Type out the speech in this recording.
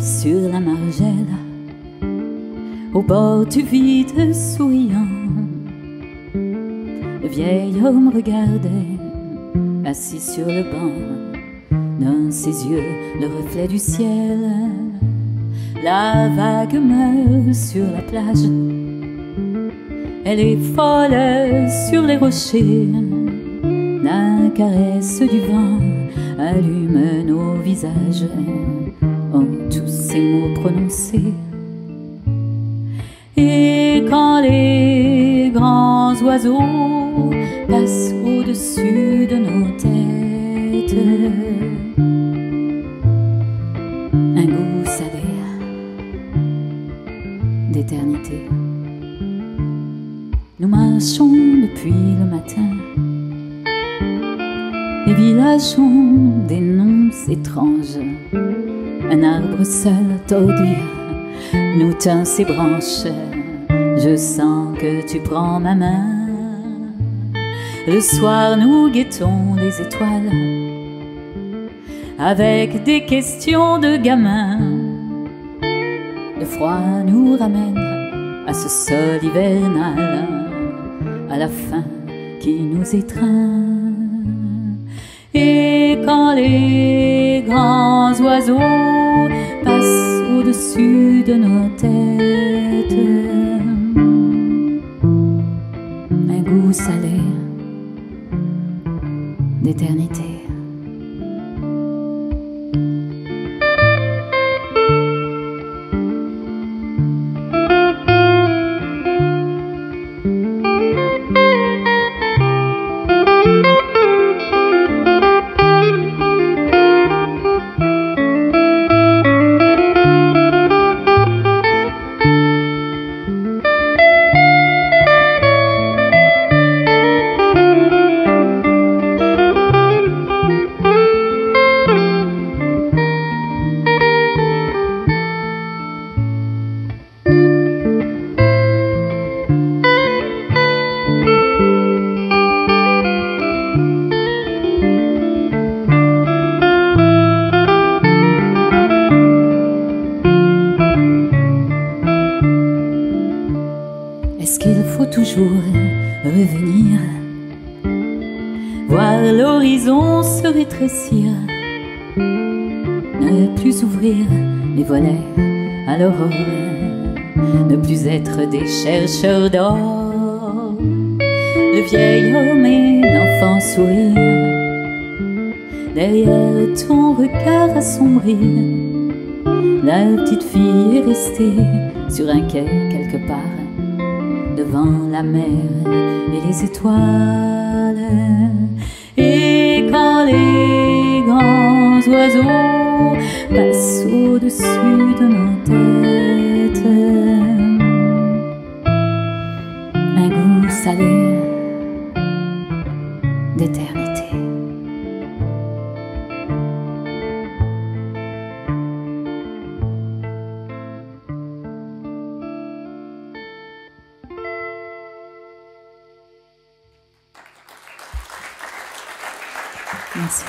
sur la margelle, au bord du vide souriant. Le vieil homme regardait, assis sur le banc, dans ses yeux le reflet du ciel. La vague meurt sur la plage, elle est folle sur les rochers. La caresse du vent allume nos visages tous ces mots prononcés. Et quand les grands oiseaux passent au-dessus de nos têtes, un goût salé d'éternité. Nous marchons depuis le matin. Les villages ont des noms étranges. Un arbre seul tordu nous tend ses branches. Je sens que tu prends ma main. Le soir, nous guettons les étoiles avec des questions de gamins. Le froid nous ramène à ce sol hivernal, à la fin qui nous étreint. Et quand les grands oiseaux passent au-dessus de nos têtes, un goût salé d'éternité. Toujours revenir. Voir l'horizon se rétrécir. Ne plus ouvrir les volets à l'aurore Ne plus être des chercheurs d'or. Le vieil homme et l'enfant sourire. Derrière ton regard assombri. La petite fille est restée sur un quai quelque part devant la mer et les étoiles. Et quand les grands oiseaux passent au-dessus de nos têtes, un goût salé d'éternité. Merci.